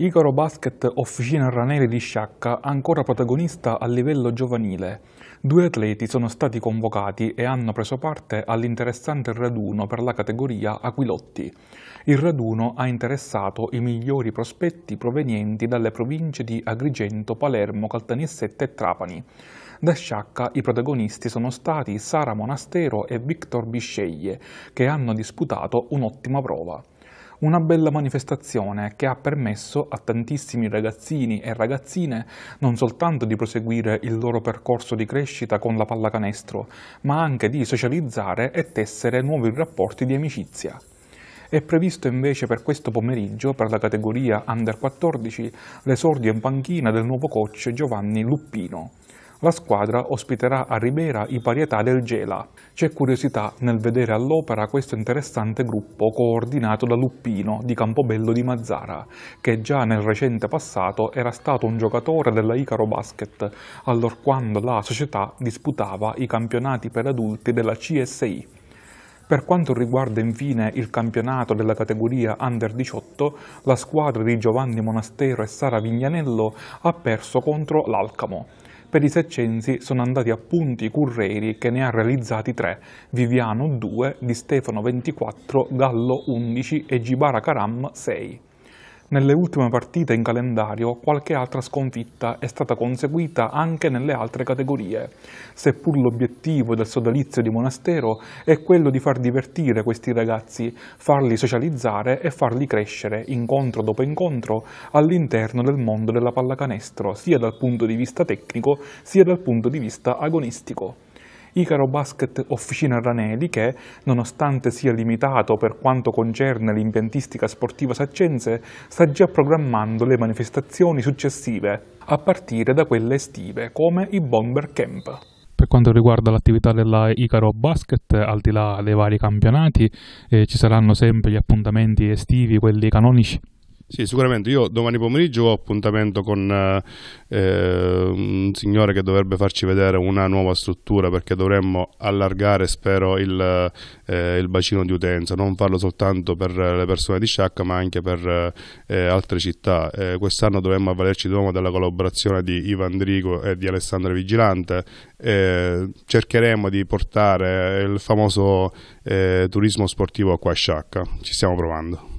Icaro Basket Officina Raneri di Sciacca ancora protagonista a livello giovanile. Due atleti sono stati convocati e hanno preso parte all'interessante raduno per la categoria Aquilotti. Il raduno ha interessato i migliori prospetti provenienti dalle province di Agrigento, Palermo, Caltanissette e Trapani. Da Sciacca i protagonisti sono stati Sara Monastero e Victor Bisceglie, che hanno disputato un'ottima prova. Una bella manifestazione che ha permesso a tantissimi ragazzini e ragazzine non soltanto di proseguire il loro percorso di crescita con la pallacanestro, ma anche di socializzare e tessere nuovi rapporti di amicizia. È previsto invece per questo pomeriggio, per la categoria Under 14, l'esordio in panchina del nuovo coach Giovanni Luppino. La squadra ospiterà a Ribera i Parietà del Gela. C'è curiosità nel vedere all'opera questo interessante gruppo coordinato da Luppino di Campobello di Mazzara, che già nel recente passato era stato un giocatore della Icaro Basket, allorquando la società disputava i campionati per adulti della CSI. Per quanto riguarda infine il campionato della categoria Under 18, la squadra di Giovanni Monastero e Sara Vignanello ha perso contro l'Alcamo. Per i seccensi sono andati a punti Curreri che ne ha realizzati 3, Viviano 2, Di Stefano 24, Gallo 11 e Gibara Karam 6. Nelle ultime partite in calendario qualche altra sconfitta è stata conseguita anche nelle altre categorie, seppur l'obiettivo del sodalizio di Monastero è quello di far divertire questi ragazzi, farli socializzare e farli crescere incontro dopo incontro all'interno del mondo della pallacanestro, sia dal punto di vista tecnico sia dal punto di vista agonistico. Icaro Basket Officina Ranelli che, nonostante sia limitato per quanto concerne l'impiantistica sportiva saccense, sta già programmando le manifestazioni successive, a partire da quelle estive, come i Bomber Camp. Per quanto riguarda l'attività della Icaro Basket, al di là dei vari campionati, eh, ci saranno sempre gli appuntamenti estivi, quelli canonici? Sì, sicuramente. Io domani pomeriggio ho appuntamento con eh, un signore che dovrebbe farci vedere una nuova struttura perché dovremmo allargare, spero, il, eh, il bacino di utenza, non farlo soltanto per le persone di Sciacca ma anche per eh, altre città. Eh, quest'anno dovremmo avvalerci di nuovo della collaborazione di Ivan Drigo e di Alessandro Vigilante. cercheremo di portare il famoso eh, turismo sportivo qua a Sciacca. Ci stiamo provando.